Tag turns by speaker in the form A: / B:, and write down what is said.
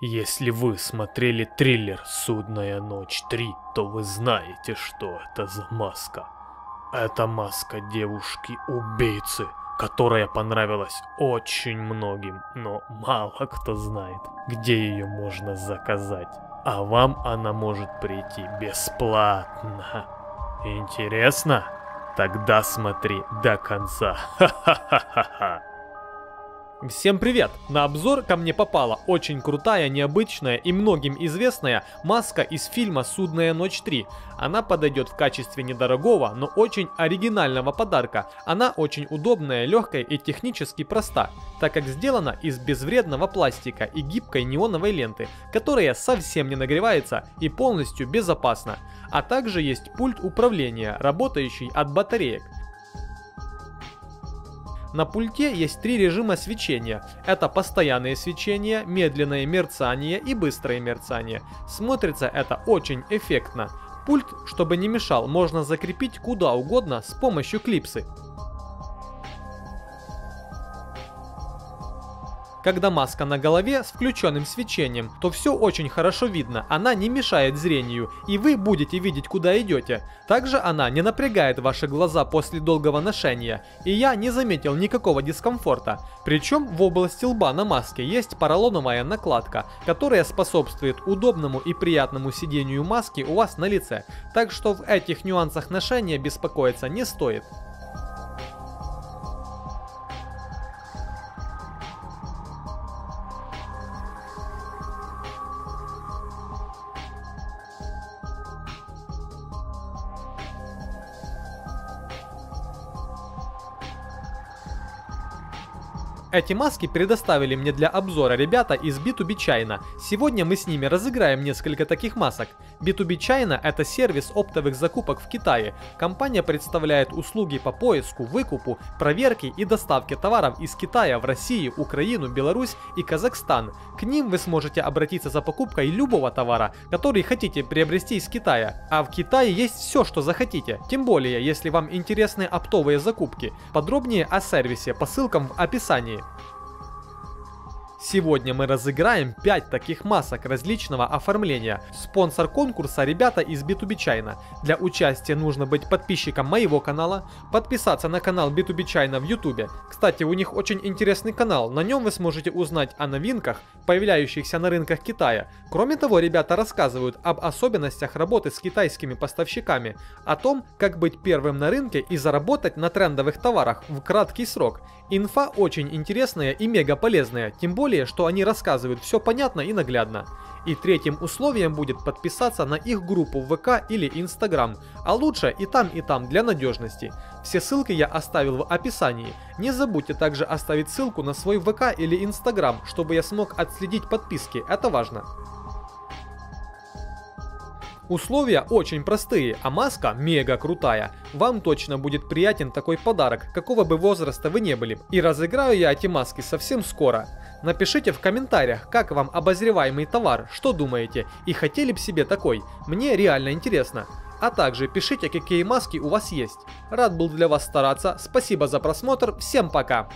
A: Если вы смотрели триллер «Судная ночь 3», то вы знаете, что это за маска. Это маска девушки-убийцы, которая понравилась очень многим, но мало кто знает, где ее можно заказать. А вам она может прийти бесплатно. Интересно? Тогда смотри до конца. Ха-ха-ха-ха.
B: Всем привет! На обзор ко мне попала очень крутая, необычная и многим известная маска из фильма «Судная ночь 3». Она подойдет в качестве недорогого, но очень оригинального подарка. Она очень удобная, легкая и технически проста, так как сделана из безвредного пластика и гибкой неоновой ленты, которая совсем не нагревается и полностью безопасна. А также есть пульт управления, работающий от батареек. На пульте есть три режима свечения. Это постоянное свечение, медленное мерцание и быстрое мерцание. Смотрится это очень эффектно. Пульт, чтобы не мешал, можно закрепить куда угодно с помощью клипсы. Когда маска на голове с включенным свечением, то все очень хорошо видно, она не мешает зрению, и вы будете видеть куда идете. Также она не напрягает ваши глаза после долгого ношения, и я не заметил никакого дискомфорта. Причем в области лба на маске есть поролоновая накладка, которая способствует удобному и приятному сидению маски у вас на лице, так что в этих нюансах ношения беспокоиться не стоит. Эти маски предоставили мне для обзора ребята из B2B China. Сегодня мы с ними разыграем несколько таких масок. B2B China – это сервис оптовых закупок в Китае. Компания представляет услуги по поиску, выкупу, проверке и доставке товаров из Китая в Россию, Украину, Беларусь и Казахстан. К ним вы сможете обратиться за покупкой любого товара, который хотите приобрести из Китая. А в Китае есть все, что захотите. Тем более, если вам интересны оптовые закупки. Подробнее о сервисе по ссылкам в описании. России. Сегодня мы разыграем 5 таких масок различного оформления. Спонсор конкурса ребята из B2B China. Для участия нужно быть подписчиком моего канала, подписаться на канал B2B China в YouTube. Кстати, у них очень интересный канал, на нем вы сможете узнать о новинках, появляющихся на рынках Китая. Кроме того, ребята рассказывают об особенностях работы с китайскими поставщиками, о том, как быть первым на рынке и заработать на трендовых товарах в краткий срок. Инфа очень интересная и мега полезная, тем более более, что они рассказывают все понятно и наглядно. И третьим условием будет подписаться на их группу в ВК или Инстаграм, а лучше и там и там для надежности. Все ссылки я оставил в описании. Не забудьте также оставить ссылку на свой ВК или Инстаграм, чтобы я смог отследить подписки, это важно. Условия очень простые, а маска мега крутая. Вам точно будет приятен такой подарок, какого бы возраста вы не были. И разыграю я эти маски совсем скоро. Напишите в комментариях, как вам обозреваемый товар, что думаете и хотели бы себе такой. Мне реально интересно. А также пишите, какие маски у вас есть. Рад был для вас стараться, спасибо за просмотр, всем пока!